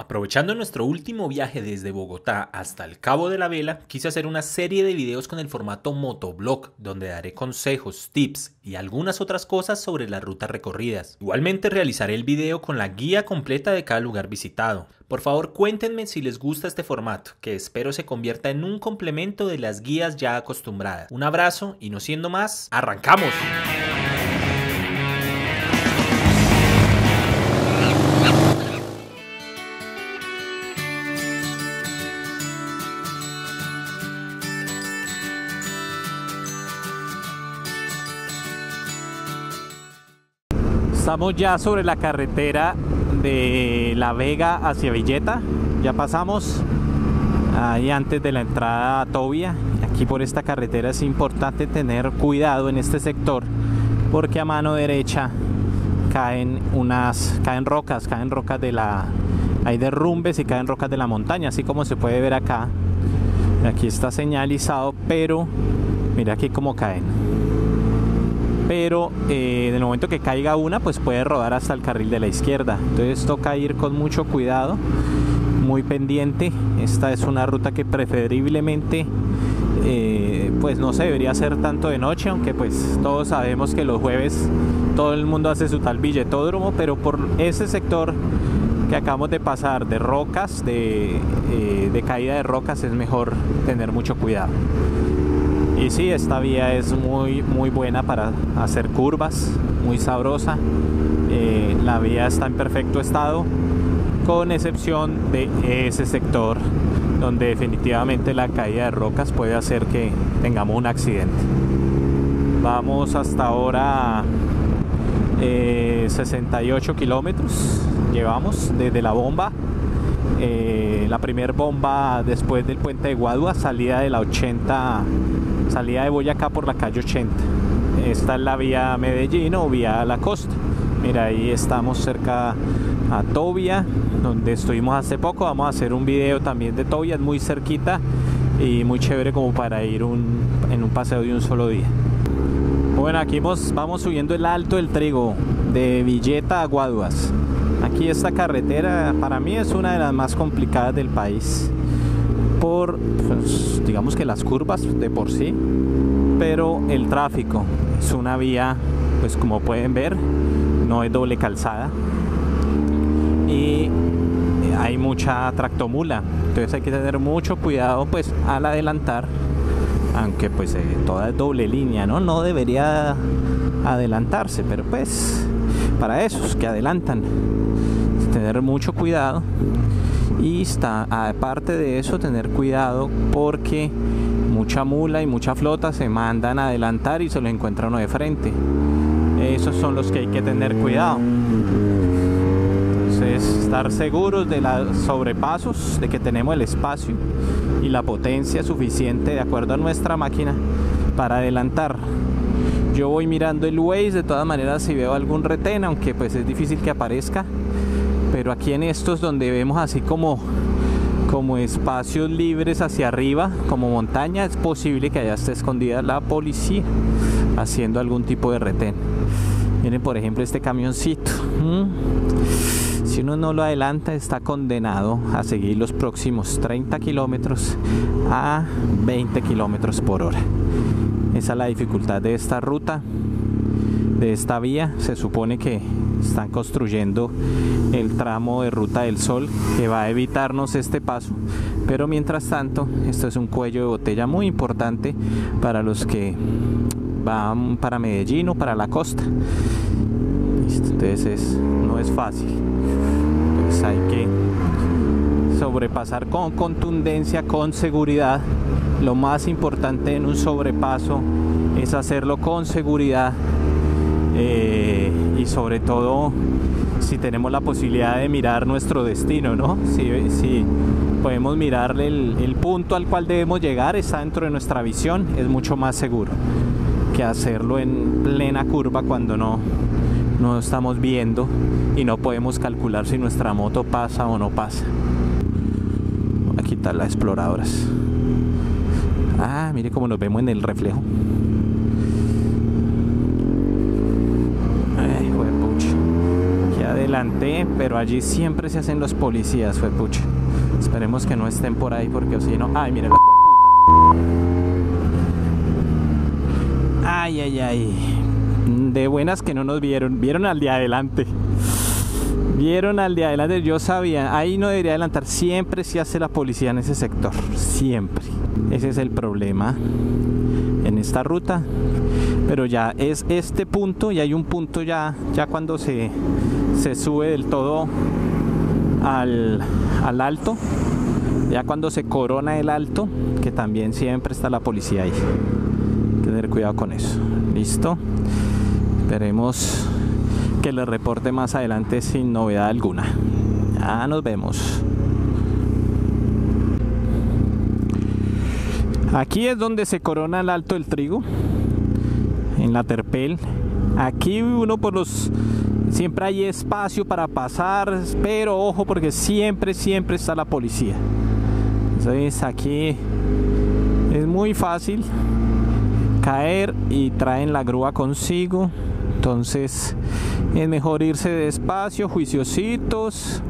Aprovechando nuestro último viaje desde Bogotá hasta el Cabo de la Vela, quise hacer una serie de videos con el formato motoblog, donde daré consejos, tips y algunas otras cosas sobre las rutas recorridas. Igualmente realizaré el video con la guía completa de cada lugar visitado. Por favor cuéntenme si les gusta este formato, que espero se convierta en un complemento de las guías ya acostumbradas. Un abrazo y no siendo más, ¡arrancamos! Estamos ya sobre la carretera de La Vega hacia Villeta. Ya pasamos ahí antes de la entrada a Tobia. Aquí por esta carretera es importante tener cuidado en este sector porque a mano derecha caen unas caen rocas, caen rocas de la hay derrumbes y caen rocas de la montaña, así como se puede ver acá. Aquí está señalizado, pero mira aquí cómo caen pero eh, en el momento que caiga una pues puede rodar hasta el carril de la izquierda. Entonces toca ir con mucho cuidado muy pendiente. Esta es una ruta que preferiblemente eh, pues no se debería hacer tanto de noche aunque pues todos sabemos que los jueves todo el mundo hace su tal billetódromo pero por ese sector que acabamos de pasar de rocas de, eh, de caída de rocas es mejor tener mucho cuidado y sí, esta vía es muy, muy buena para hacer curvas, muy sabrosa. Eh, la vía está en perfecto estado, con excepción de ese sector donde definitivamente la caída de rocas puede hacer que tengamos un accidente. Vamos hasta ahora 68 eh, kilómetros, llevamos desde la bomba. Eh, la primera bomba después del puente de Guadua, salida de la 80 salida de Boyacá por la calle 80. Esta es la vía Medellín o vía la costa. Mira, ahí estamos cerca a Tobia, donde estuvimos hace poco. Vamos a hacer un video también de Tobia, es muy cerquita y muy chévere como para ir en un paseo de un solo día. Bueno, aquí vamos, vamos subiendo el alto del trigo de Villeta a Guaduas. Aquí esta carretera para mí es una de las más complicadas del país por, pues, digamos que las curvas de por sí, pero el tráfico es una vía, pues como pueden ver, no es doble calzada y hay mucha tractomula, entonces hay que tener mucho cuidado pues al adelantar, aunque pues eh, toda es doble línea, ¿no? No debería adelantarse, pero pues para esos que adelantan, tener mucho cuidado y está, aparte de eso tener cuidado porque mucha mula y mucha flota se mandan a adelantar y se lo encuentra uno de frente. Esos son los que hay que tener cuidado. Entonces estar seguros de los sobrepasos de que tenemos el espacio y la potencia suficiente de acuerdo a nuestra máquina para adelantar. Yo voy mirando el Waze de todas maneras si veo algún retén aunque pues es difícil que aparezca pero aquí en estos donde vemos así como como espacios libres hacia arriba como montaña es posible que allá esté escondida la policía haciendo algún tipo de retén. Miren por ejemplo este camioncito si uno no lo adelanta está condenado a seguir los próximos 30 kilómetros a 20 kilómetros por hora. Esa es la dificultad de esta ruta de esta vía se supone que están construyendo el tramo de Ruta del Sol que va a evitarnos este paso. Pero mientras tanto, esto es un cuello de botella muy importante para los que van para Medellín o para la costa. Entonces no es fácil. Hay que sobrepasar con contundencia, con seguridad. Lo más importante en un sobrepaso es hacerlo con seguridad eh, y sobre todo si tenemos la posibilidad de mirar nuestro destino, ¿no? Si, podemos mirar el, punto al cual debemos llegar, está dentro de nuestra visión, es mucho más seguro que hacerlo en plena curva cuando no, no estamos viendo y no podemos calcular si nuestra moto pasa o no pasa. Voy a quitar las exploradoras. Ah, mire cómo nos vemos en el reflejo. Pero allí siempre se hacen los policías, fue pucha. Esperemos que no estén por ahí porque si no. Ay, mire la puta. Ay, ay, ay. De buenas que no nos vieron. Vieron al de adelante. Vieron al de adelante. Yo sabía. Ahí no debería adelantar. Siempre se hace la policía en ese sector. Siempre. Ese es el problema en esta ruta. Pero ya es este punto y hay un punto ya, ya cuando se, se sube del todo al, al alto, ya cuando se corona el alto, que también siempre está la policía ahí. Tener cuidado con eso. ¿Listo? Esperemos que le reporte más adelante sin novedad alguna. Ya nos vemos. Aquí es donde se corona el alto del trigo, en la terpel. Aquí uno por los siempre hay espacio para pasar, pero ojo porque siempre, siempre está la policía. Entonces aquí es muy fácil caer y traen la grúa consigo. Entonces es mejor irse despacio, juiciositos.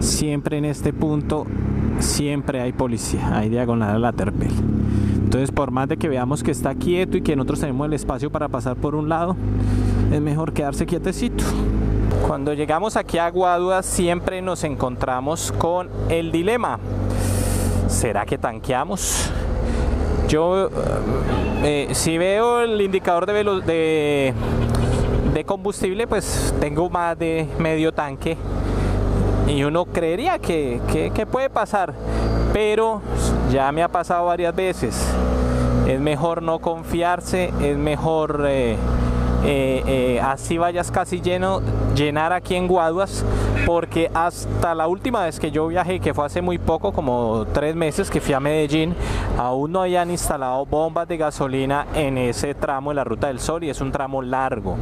Siempre en este punto, siempre hay policía, hay diagonal a la terpel. Entonces por más de que veamos que está quieto y que nosotros tenemos el espacio para pasar por un lado, es mejor quedarse quietecito. Cuando llegamos aquí a Guadua siempre nos encontramos con el dilema. ¿Será que tanqueamos? Yo eh, si veo el indicador de, de, combustible, pues tengo más de medio tanque y uno creería que, que, que, puede pasar, pero ya me ha pasado varias veces. Es mejor no confiarse, es mejor eh, eh, eh, así vayas casi lleno, llenar aquí en Guaduas, porque hasta la última vez que yo viajé, que fue hace muy poco, como tres meses que fui a Medellín, aún no habían instalado bombas de gasolina en ese tramo de la Ruta del Sol y es un tramo largo.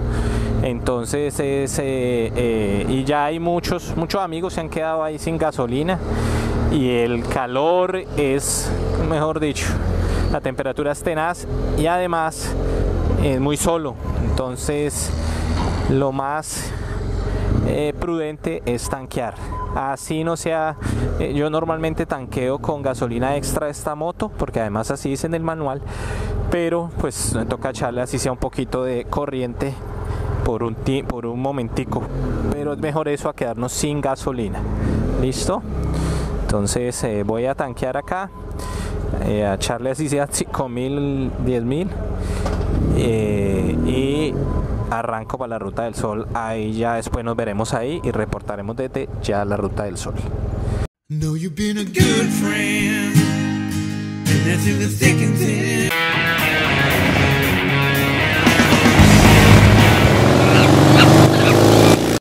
Entonces es, y ya hay muchos, muchos amigos se han quedado ahí sin gasolina y el calor es, mejor dicho, la temperatura es tenaz y además es muy solo. Entonces lo más eh, prudente es tanquear. Así no sea, eh, yo normalmente tanqueo con gasolina extra esta moto, porque además así dice en el manual, pero pues me toca echarle así sea un poquito de corriente por un, por un momentico, pero es mejor eso a quedarnos sin gasolina. ¿Listo? Entonces eh, voy a tanquear acá, eh, a echarle así sea 5 mil, 10 mil eh, y arranco para la ruta del sol. Ahí ya después nos veremos ahí y reportaremos desde ya la ruta del sol.